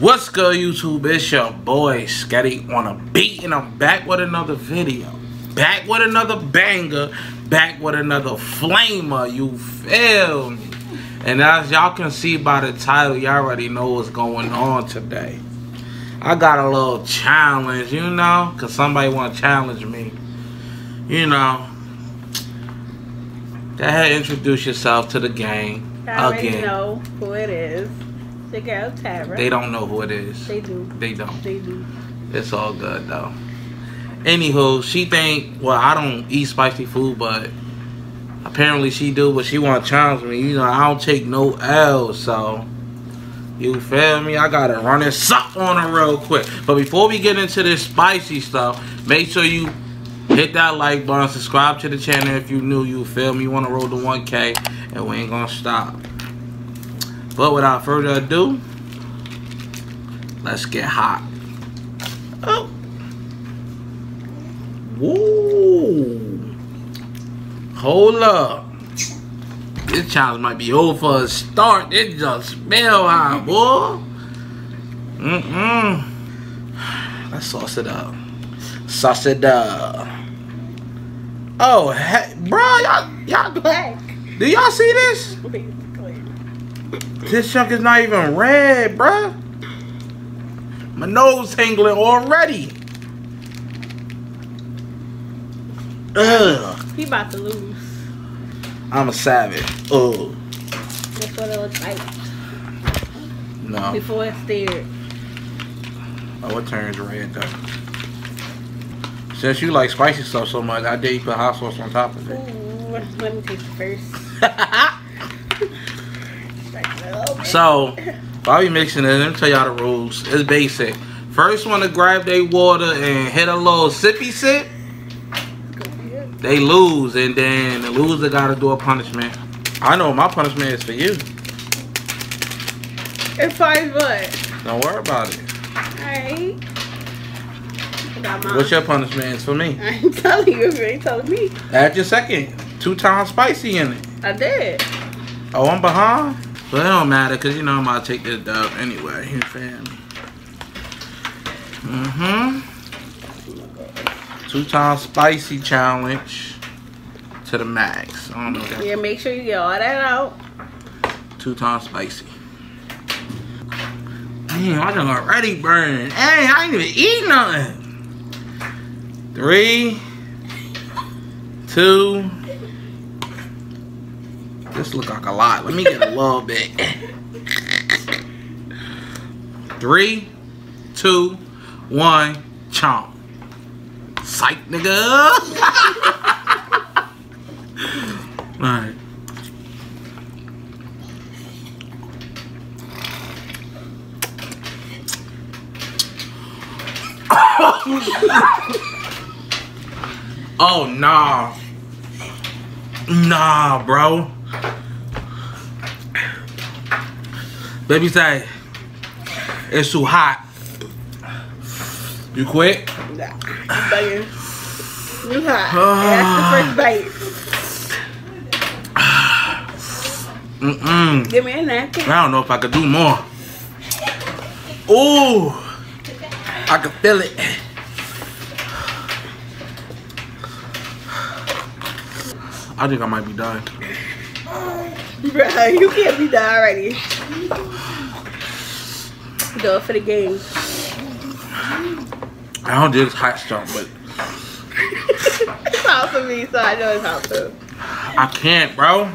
What's good, YouTube? It's your boy Sketti on a beat, and I'm back with another video. Back with another banger. Back with another flamer. You feel me? And as y'all can see by the title, y'all already know what's going on today. I got a little challenge, you know, cause somebody want to challenge me. You know. Go ahead, introduce yourself to the gang I already again. know who it is. The girl Tara. They don't know who it is. They do. They don't. They do. It's all good though. Anywho, she think well I don't eat spicy food, but apparently she do. But she want to challenge me. You know I don't take no L, so you feel me? I gotta run this up on her real quick. But before we get into this spicy stuff, make sure you hit that like button, subscribe to the channel if you new. You feel me? You want to roll the 1K, and we ain't gonna stop. But without further ado, let's get hot. Oh. Whoa. Hold up. This challenge might be over for a start. It just smell hot, boy. Mm-mm. Let's sauce it up. Sauce it up. Oh, hey, bro, y'all, y'all, do y'all see this? This chunk is not even red, bruh. My nose tingling already. Ugh. He about to lose. I'm a savage. Oh That's what it looks like. no. Before it stared. Oh, it turns red though. Since you like spicy stuff so much, I dare you put hot sauce on top of it. Ooh, let me taste it first. Like a little bit. So, while we mixing it, let me tell y'all the rules. It's basic. First one to grab their water and hit a little sippy sip, they lose, and then the loser got to do a punishment. I know my punishment is for you. It's five what? Don't worry about it. Alright. I got mine. What's your punishment is for me? I ain't telling you if you ain't telling me. Add your second. Two times spicy in it. I did. Oh, I'm behind? But it don't matter, because you know I'm about to take this dub anyway. You feel me? Mm-hmm. Two times spicy challenge to the max. I don't know that. Yeah, make sure you get all that out. Two times spicy. Damn, I done already burned. Hey, I ain't even eat nothing. Three, two. This look like a lot. Let me get a little bit. Three, two, one, chomp. Psych, nigga. Alright. Oh nah. Nah, bro. Baby say it's too hot. You quit? Nah, you bugging. You hot. That's the first bite. Mm-mm. Give me a napkin. I don't know if I could do more. Ooh. I can feel it. I think I might be done. Bruh, you can't be done already. It for the game. I don't do this hot stuff, but it's hot for me, so I know it's hot too. I can't, bro.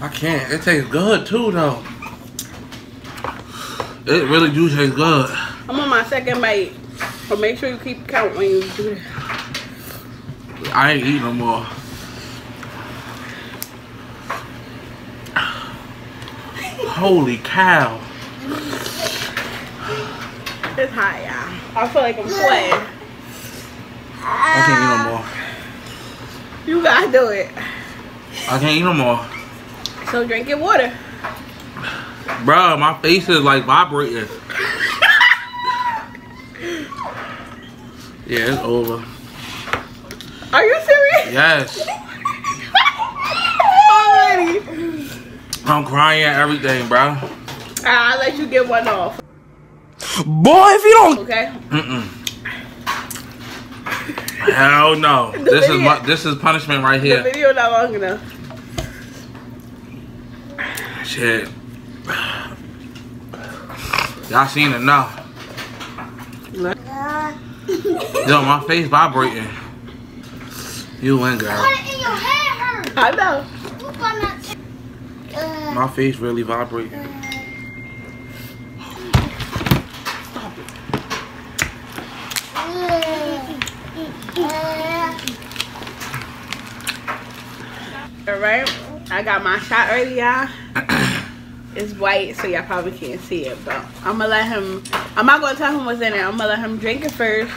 I can't. It tastes good too, though. It really do taste good. I'm on my second bite. But make sure you keep count when you do that. I ain't eating no more. Holy cow. It's hot, y'all. I feel like I'm sweating. I can't eat no more. You gotta do it. I can't eat no more. So drink your water. Bro, my face is like vibrating. Yeah, it's over. Are you serious? Yes. Already. I'm crying at everything, bro. I'll let you get one off. Boy, if you don't. Okay. Mm-mm. Hell no. This is my, this is punishment right The here. video not long enough. Shit. Y'all seen enough. Yo, my face vibrating. You win, girl. your head. I know. Uh, My face really vibrating. uh, All right. I got my shot ready, y'all. It's white, so y'all probably can't see it, but I'm gonna let him. I'm not gonna tell him what's in it. I'm gonna let him drink it first,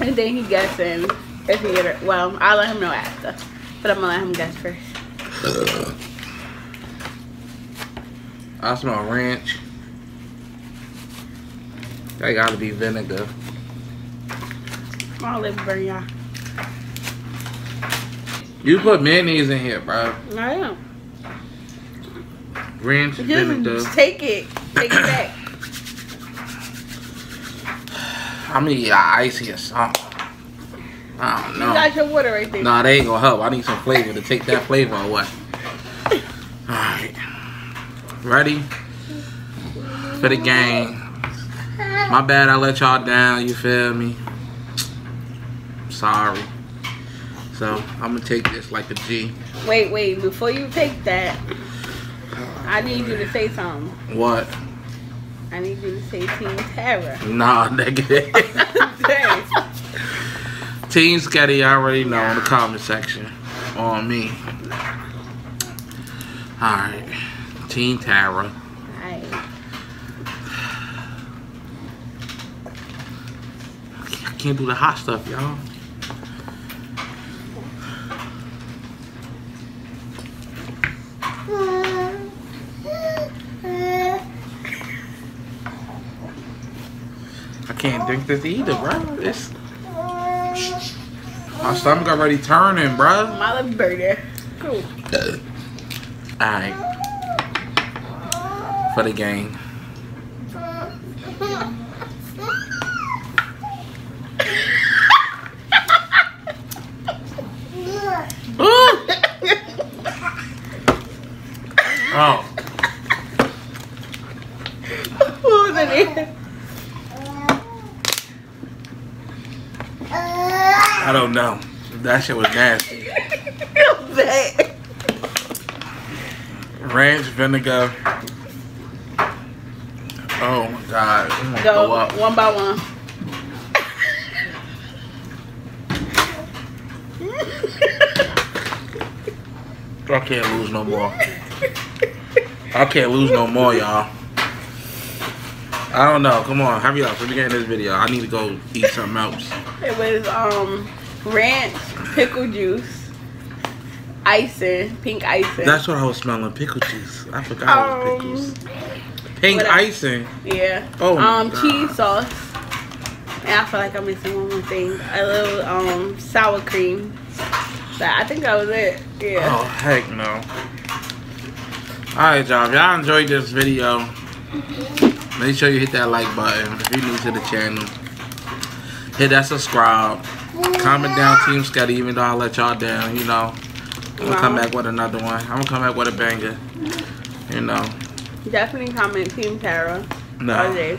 and then he guessing if he get it. Well, I'll let him know after, but I'm gonna let him guess first. I smell ranch. That gotta be vinegar. Let burn y'all. You put mayonnaise in here, bro. I am. Ranch, vinegar. Just take it. Take it back. I mean, yeah, icy or something. I don't know. You got your water right there. Nah, they ain't gonna help. I need some flavor to take that flavor away. Alright. Ready? For the game. My bad I let y'all down, you feel me? Sorry. So, I'm gonna take this like a G. Wait, wait. Before you take that, I need you to say something. What? I need you to say Team Tara. Nah, nigga. Team Sketti, you already know in the comment section on me. Alright. Team Tara. Alright. I can't do the hot stuff, y'all. I can't drink this either, bro. It's my stomach already turning, bro. My lip burner. Cool. Alright. For the game. Oh, Who's in here? I don't know. That shit was nasty. Ranch vinegar. Oh my god. I'm Go up. one by one. I can't lose no more. I can't lose no more, y'all. I don't know. Come on, hurry up. Let me get in this video. I need to go eat something else. It was um ranch, pickle juice, icing, pink icing. That's what I was smelling. Pickle juice. I forgot it was um, pickles. Pink I- icing. yeah. Oh um God. cheese sauce. And I feel like I'm missing one more thing. A little um sour cream. But I think that was it. Yeah. Oh, heck no. Alright, y'all. If y'all enjoyed this video, make sure you hit that like button. If you're new to the channel, hit that subscribe. Comment down Team Sketti, even though I let y'all down, you know. I'm gonna come back with another one. I'm gonna come back with a banger. You know. Definitely comment Team Tara. No. RJ.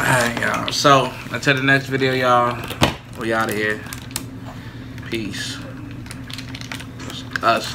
Alright, y'all. So, until the next video, y'all. We out of here. Peace. Us.